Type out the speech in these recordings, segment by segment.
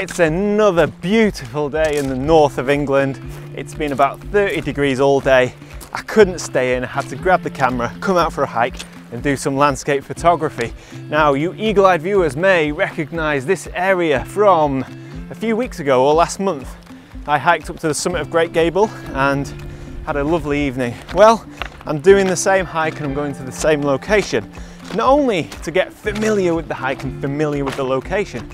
It's another beautiful day in the north of England. It's been about 30 degrees all day. I couldn't stay in, I had to grab the camera, come out for a hike and do some landscape photography. Now, you eagle-eyed viewers may recognize this area from a few weeks ago or last month. I hiked up to the summit of Great Gable and had a lovely evening. Well, I'm doing the same hike and I'm going to the same location. Not only to get familiar with the hike and familiar with the location,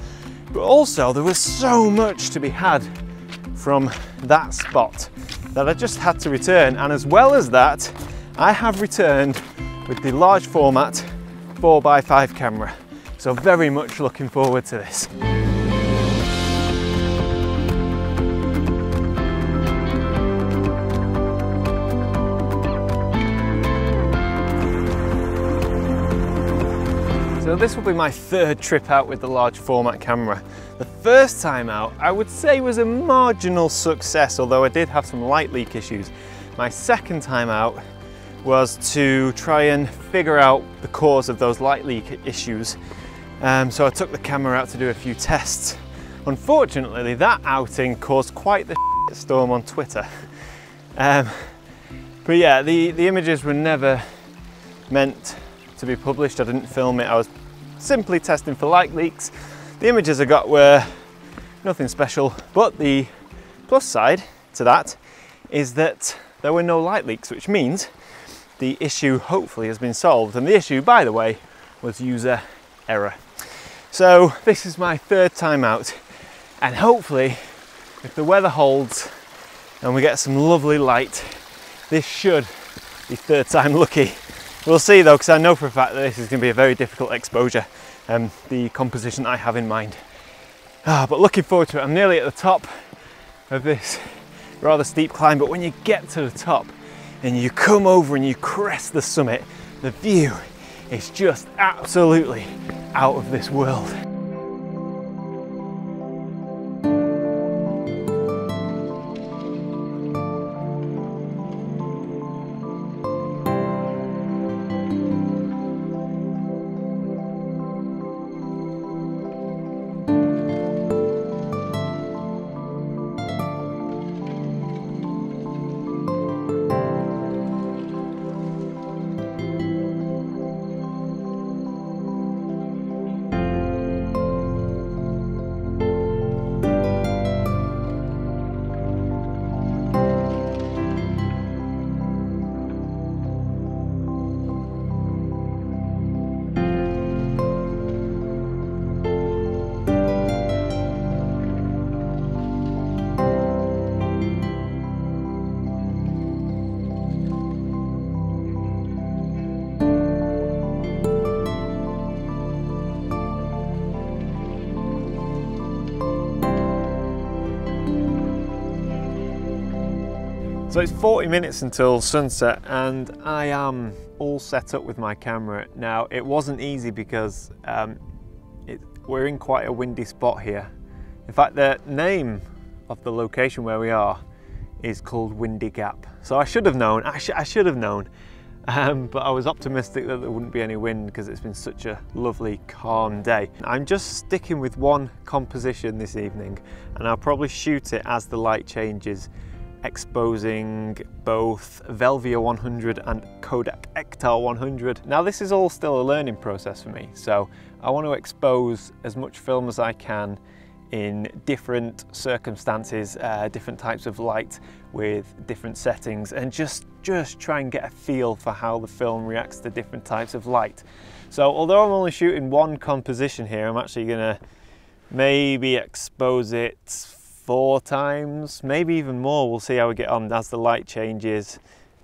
but also there was so much to be had from that spot that I just had to return. And as well as that, I have returned with the large format 4x5 camera. So very much looking forward to this. So this will be my third trip out with the large format camera. The first time out, I would say was a marginal success, although I did have some light leak issues. My second time out was to try and figure out the cause of those light leak issues. Um, so I took the camera out to do a few tests. Unfortunately, that outing caused quite the storm on Twitter. Um, but yeah, the, the images were never meant to be published. I didn't film it. I was simply testing for light leaks. The images I got were nothing special, but the plus side to that is that there were no light leaks, which means the issue hopefully has been solved. And the issue, by the way, was user error. So this is my third time out, and hopefully, if the weather holds and we get some lovely light, this should be third time lucky. We'll see though, because I know for a fact that this is going to be a very difficult exposure, um, the composition I have in mind. Ah, but looking forward to it. I'm nearly at the top of this rather steep climb, but when you get to the top and you come over and you crest the summit, the view is just absolutely out of this world. So it's 40 minutes until sunset and I am all set up with my camera. Now it wasn't easy because um, it, we're in quite a windy spot here. In fact the name of the location where we are is called Windy Gap. So I should have known, I, sh I should have known. Um, but I was optimistic that there wouldn't be any wind because it's been such a lovely calm day. I'm just sticking with one composition this evening and I'll probably shoot it as the light changes exposing both Velvia 100 and Kodak Ektar 100. Now this is all still a learning process for me, so I want to expose as much film as I can in different circumstances, uh, different types of light with different settings and just, just try and get a feel for how the film reacts to different types of light. So although I'm only shooting one composition here, I'm actually gonna maybe expose it four times, maybe even more. We'll see how we get on as the light changes.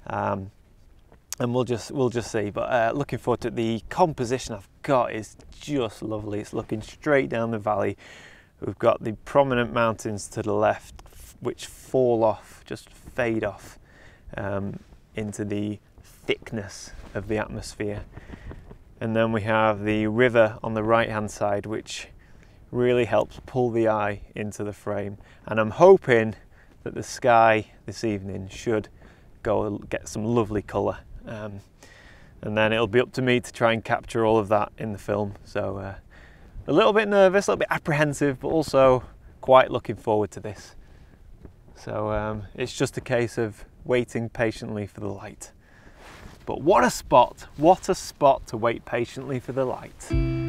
Um, and we'll just we'll just see but uh, looking forward to it. the composition I've got is just lovely it's looking straight down the valley we've got the prominent mountains to the left which fall off just fade off um, into the thickness of the atmosphere and then we have the river on the right hand side which really helps pull the eye into the frame. And I'm hoping that the sky this evening should go get some lovely colour. Um, and then it'll be up to me to try and capture all of that in the film. So uh, a little bit nervous, a little bit apprehensive, but also quite looking forward to this. So um, it's just a case of waiting patiently for the light. But what a spot, what a spot to wait patiently for the light.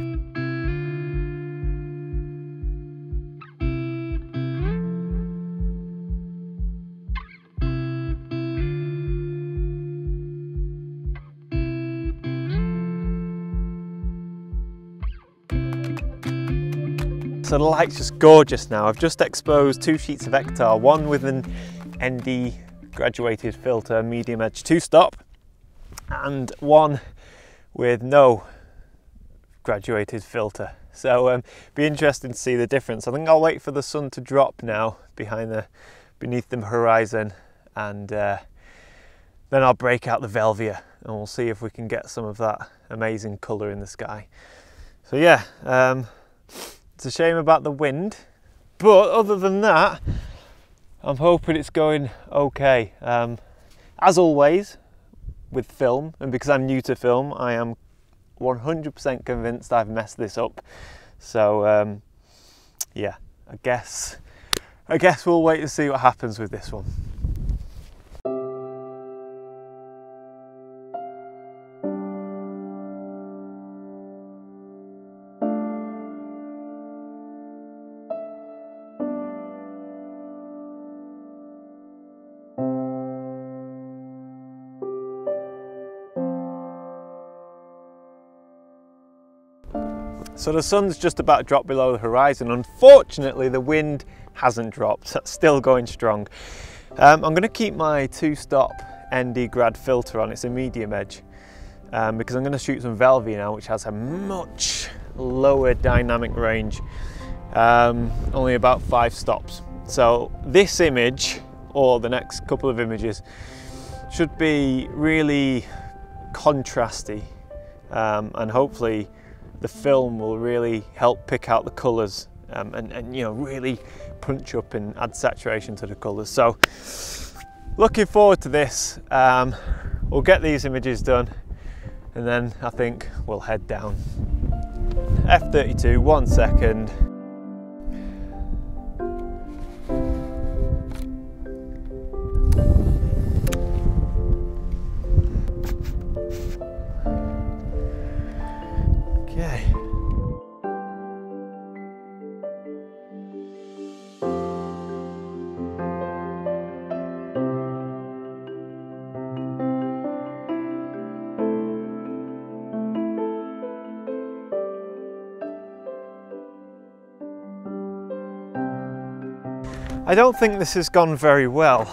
So the light's just gorgeous now. I've just exposed two sheets of Ektar, one with an ND graduated filter, medium edge two stop, and one with no graduated filter. So um, be interesting to see the difference. I think I'll wait for the sun to drop now behind the beneath the horizon and uh, then I'll break out the Velvia and we'll see if we can get some of that amazing colour in the sky. So yeah, um, it's a shame about the wind, but other than that, I'm hoping it's going okay. Um, as always, with film, and because I'm new to film, I am 100% convinced I've messed this up. So um, yeah, I guess I guess we'll wait and see what happens with this one. So the sun's just about to drop below the horizon. Unfortunately, the wind hasn't dropped. It's still going strong. Um, I'm going to keep my two-stop ND grad filter on. It's a medium edge um, because I'm going to shoot some Velvia now, which has a much lower dynamic range, um, only about five stops. So this image, or the next couple of images, should be really contrasty um, and hopefully the film will really help pick out the colours um, and, and, you know really punch up and add saturation to the colours. So looking forward to this. Um, we'll get these images done and then I think we'll head down. F32, one second. I don't think this has gone very well,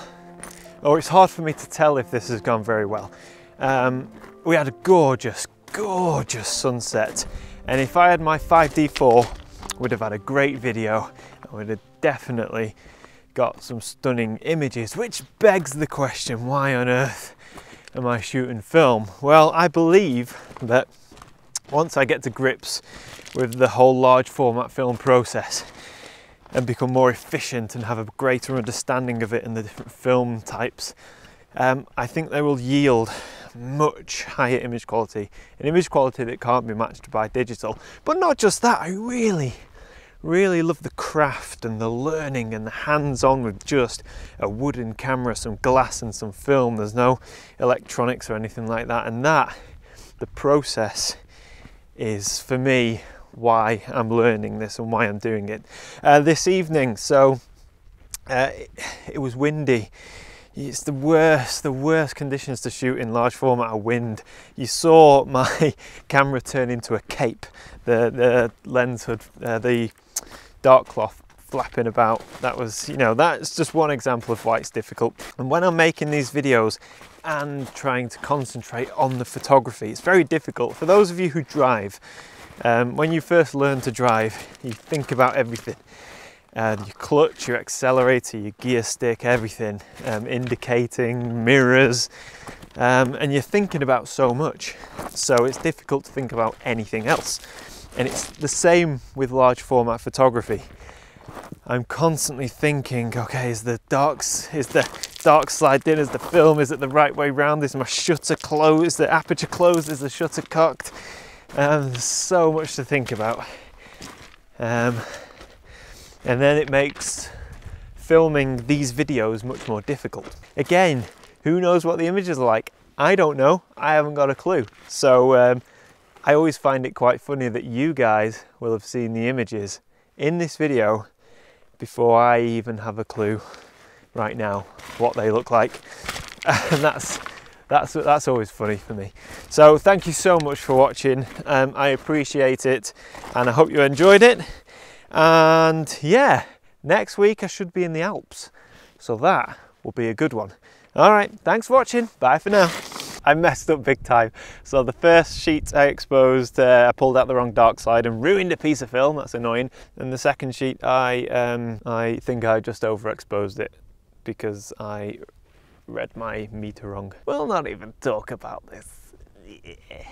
or it's hard for me to tell if this has gone very well. Um, we had a gorgeous, gorgeous sunset, and if I had my 5D4, would have had a great video, I would have definitely got some stunning images, which begs the question, why on earth am I shooting film? Well, I believe that once I get to grips with the whole large format film process, and become more efficient and have a greater understanding of it and the different film types, um, I think they will yield much higher image quality, an image quality that can't be matched by digital. But not just that, I really, really love the craft and the learning and the hands-on with just a wooden camera, some glass and some film. There's no electronics or anything like that. And that, the process is for me why I'm learning this and why I'm doing it. Uh, this evening, so uh, it, it, was windy. It's the worst, the worst conditions to shoot in large format of wind. You saw my camera turn into a cape. The the lens hood, uh, the dark cloth flapping about. That was, you know, that's just one example of why it's difficult. And when I'm making these videos and trying to concentrate on the photography, it's very difficult. For those of you who drive, um, when you first learn to drive, you think about everything. Uh, your clutch, your accelerator, your gear stick, everything, um, indicating, mirrors, um, and you're thinking about so much. So it's difficult to think about anything else. And it's the same with large format photography. I'm constantly thinking, okay, is the darks, is the dark slide in, is the film, is it the right way round, is my shutter closed, is the aperture closed, is the shutter cocked? Um, so much to think about. Um, And then it makes filming these videos much more difficult. Again, who knows what the images are like? I don't know. I haven't got a clue. So um, I always find it quite funny that you guys will have seen the images in this video before I even have a clue right now what they look like. And that's that's that's always funny for me. So thank you so much for watching. Um, I appreciate it, and I hope you enjoyed it. And yeah, next week I should be in the Alps, so that will be a good one. All right, thanks for watching. Bye for now. I messed up big time. So the first sheet I exposed, uh, I pulled out the wrong dark slide and ruined a piece of film. That's annoying. And the second sheet, I um, I think I just overexposed it because I read my meter wrong. We'll not even talk about this. Yeah.